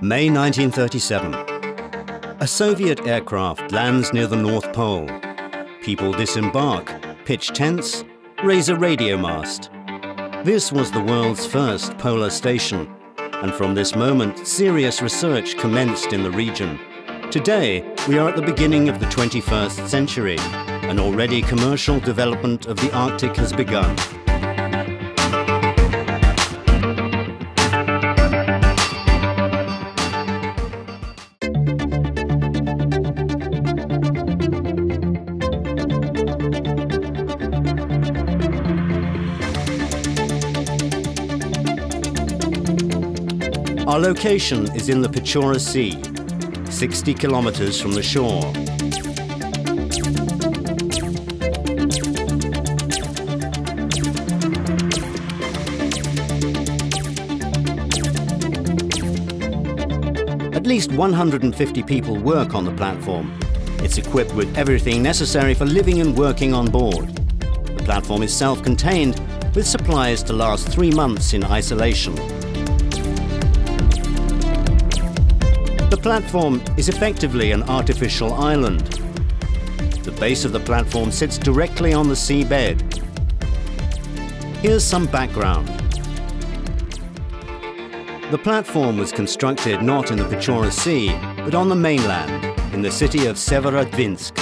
May 1937. A Soviet aircraft lands near the North Pole. People disembark, pitch tents, raise a radio mast. This was the world's first polar station, and from this moment, serious research commenced in the region. Today, we are at the beginning of the 21st century, and already commercial development of the Arctic has begun. Our location is in the Pechora Sea, 60 kilometers from the shore. At least 150 people work on the platform. It's equipped with everything necessary for living and working on board. The platform is self-contained, with supplies to last three months in isolation. The platform is effectively an artificial island. The base of the platform sits directly on the seabed. Here's some background. The platform was constructed not in the Pechora Sea, but on the mainland, in the city of Severodvinsk.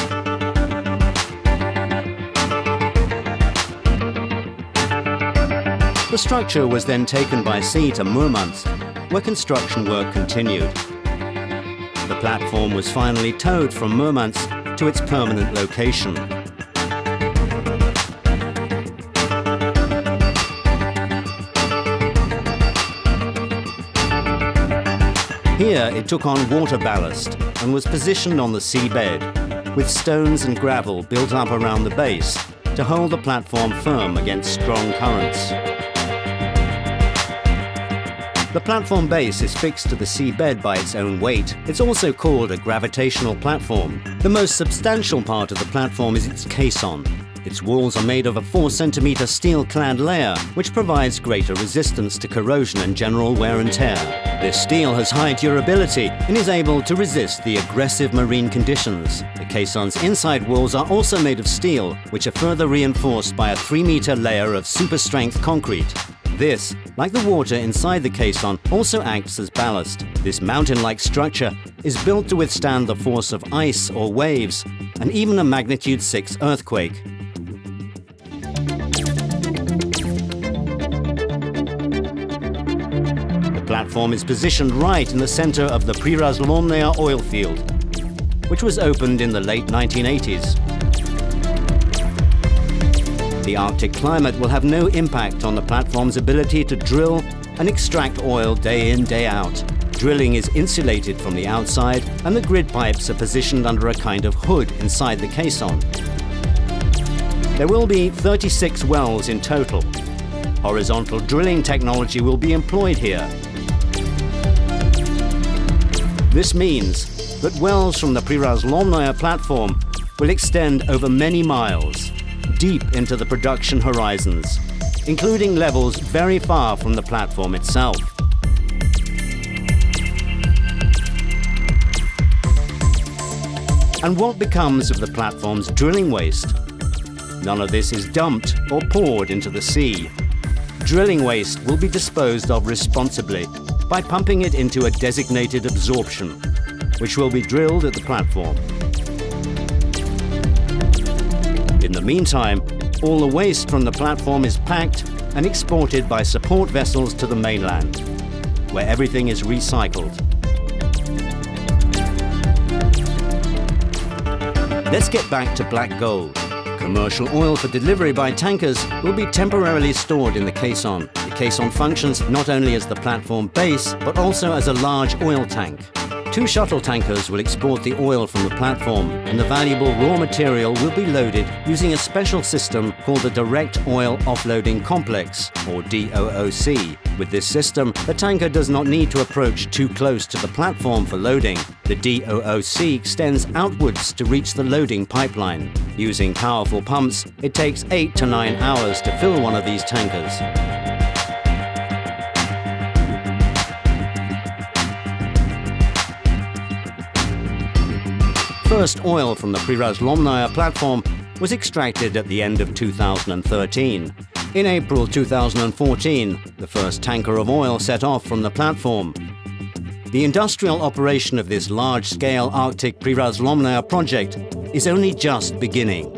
The structure was then taken by sea to Murmansk, where construction work continued. The platform was finally towed from Murmansk to its permanent location. Here it took on water ballast and was positioned on the seabed, with stones and gravel built up around the base to hold the platform firm against strong currents. The platform base is fixed to the seabed by its own weight. It's also called a gravitational platform. The most substantial part of the platform is its caisson. Its walls are made of a 4 centimeter steel-clad layer, which provides greater resistance to corrosion and general wear and tear. This steel has high durability and is able to resist the aggressive marine conditions. The caisson's inside walls are also made of steel, which are further reinforced by a 3-meter layer of super-strength concrete. This, like the water inside the caisson, also acts as ballast. This mountain-like structure is built to withstand the force of ice or waves, and even a magnitude 6 earthquake. The platform is positioned right in the center of the Prirazlomnaya oil field, which was opened in the late 1980s. The Arctic climate will have no impact on the platform's ability to drill and extract oil day in, day out. Drilling is insulated from the outside and the grid pipes are positioned under a kind of hood inside the caisson. There will be 36 wells in total. Horizontal drilling technology will be employed here. This means that wells from the Prirazlomnaya platform will extend over many miles deep into the production horizons, including levels very far from the platform itself. And what becomes of the platform's drilling waste? None of this is dumped or poured into the sea. Drilling waste will be disposed of responsibly by pumping it into a designated absorption, which will be drilled at the platform. In the meantime, all the waste from the platform is packed and exported by support vessels to the mainland, where everything is recycled. Let's get back to black gold. Commercial oil for delivery by tankers will be temporarily stored in the caisson. The caisson functions not only as the platform base, but also as a large oil tank. Two shuttle tankers will export the oil from the platform, and the valuable raw material will be loaded using a special system called the Direct Oil Offloading Complex, or DOOC. With this system, the tanker does not need to approach too close to the platform for loading. The DOOC extends outwards to reach the loading pipeline. Using powerful pumps, it takes 8 to 9 hours to fill one of these tankers. First oil from the Prirazlomnaya platform was extracted at the end of 2013. In April 2014, the first tanker of oil set off from the platform. The industrial operation of this large-scale Arctic Prirazlomnaya project is only just beginning.